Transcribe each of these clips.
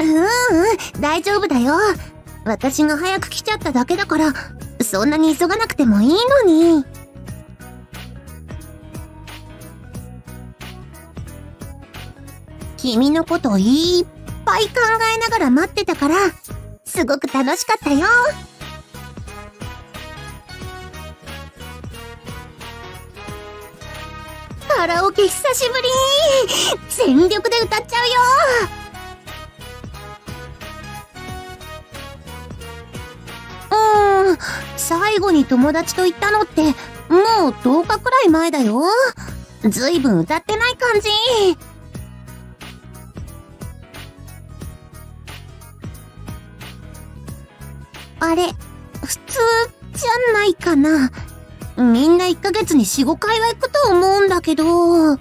ううん、大丈夫だよ。私が早く来ちゃっただけだから、そんなに急がなくてもいいのに。君のこといっぱい考えながら待ってたから、すごく楽しかったよ。カラオケ久しぶり全力で歌っちゃうよ最後に友達と行ったのって、もう10日くらい前だよ。ずいぶん歌ってない感じ。あれ、普通じゃないかな。みんな1ヶ月に4、5回は行くと思うんだけど。な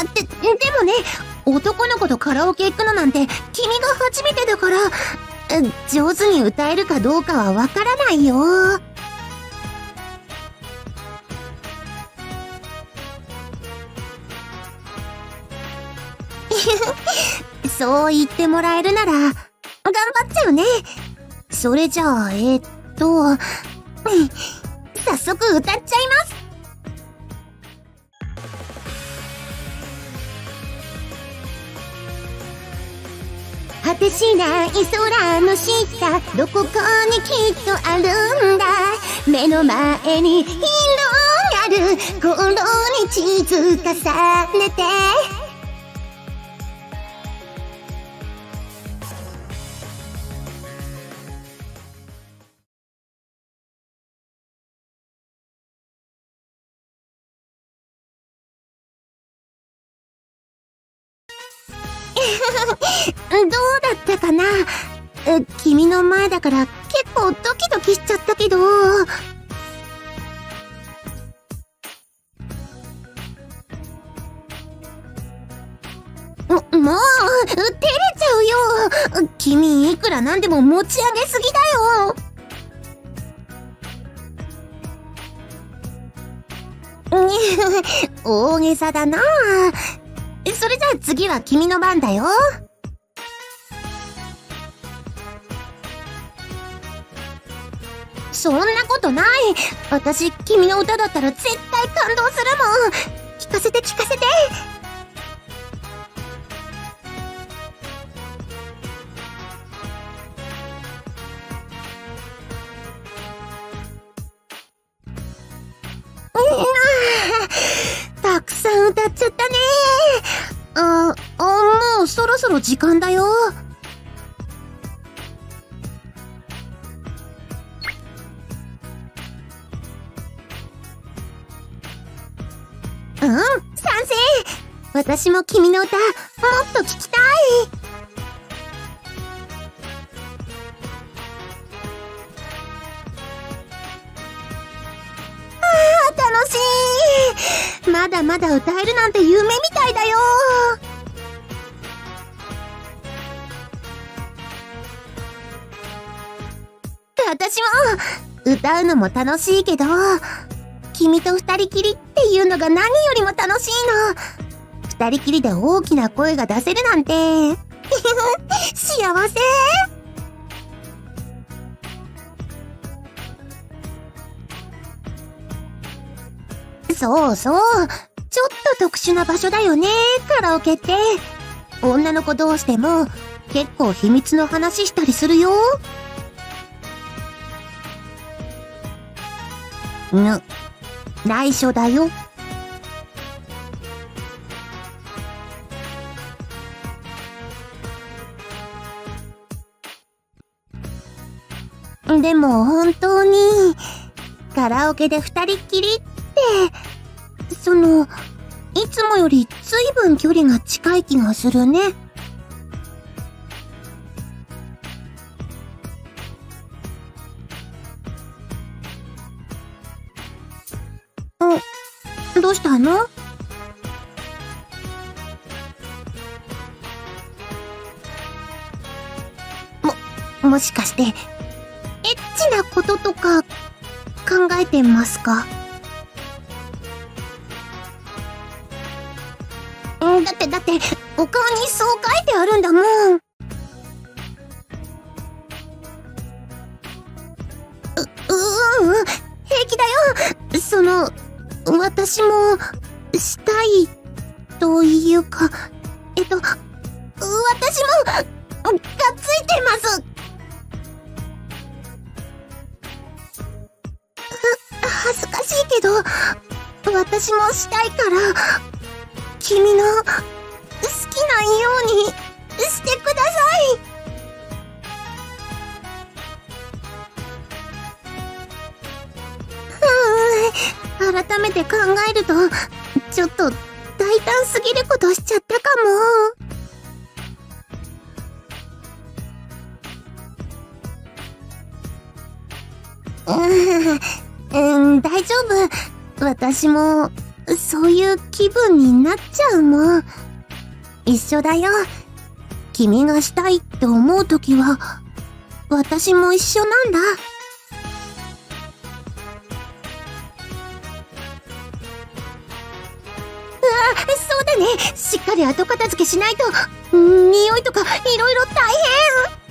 あ、で、でもね、男の子とカラオケ行くのなんて君が初めてだから、上手に歌えるかどうかはわからないよ。そう言ってもらえるなら、頑張っちゃうね。それじゃあ、えー、っと、早速歌っちゃいます果てしない空の下、どこかにきっとあるんだ。目の前に広がる、心に地図重ねて。どうだったかな？君の前だから結構ドキドキしちゃったけど。も、もう、照れちゃうよ。君いくらなんでも持ち上げすぎだよ。大げさだな。それじゃあ次は君の番だよ。そんなことない。私、君の歌だったら絶対感動するもん。聞かせて聞かせて。そろ時間だよ。うん、賛成。私も君の歌、もっと聞きたい。楽しい。まだまだ歌えるなんて夢みたいだよ。私も歌うのも楽しいけど、君と二人きりっていうのが何よりも楽しいの。二人きりで大きな声が出せるなんて、幸せそうそう。ちょっと特殊な場所だよね、カラオケって。女の子同士でも結構秘密の話したりするよ。ぬ、内緒だよ。でも本当に、カラオケで二人っきりって、その、いつもより随分距離が近い気がするね。うしたの？も、もしかして、エッチなこととか考えてますか？だって、だって、お顔にそう書いてあるんだもん。う、ううん、平気だよ。その、私も、したい、というか、えっと、私も、がっついてますは。恥ずかしいけど、私もしたいから、君の好きなようにしてください。改めて考えると、ちょっと大胆すぎることしちゃったかも。うん、うん、大丈夫。私もそういう気分になっちゃうもん。一緒だよ。君がしたいって思うときは、私も一緒なんだ。だね。しっかり後片付けしないと、匂いとかいろいろ大変。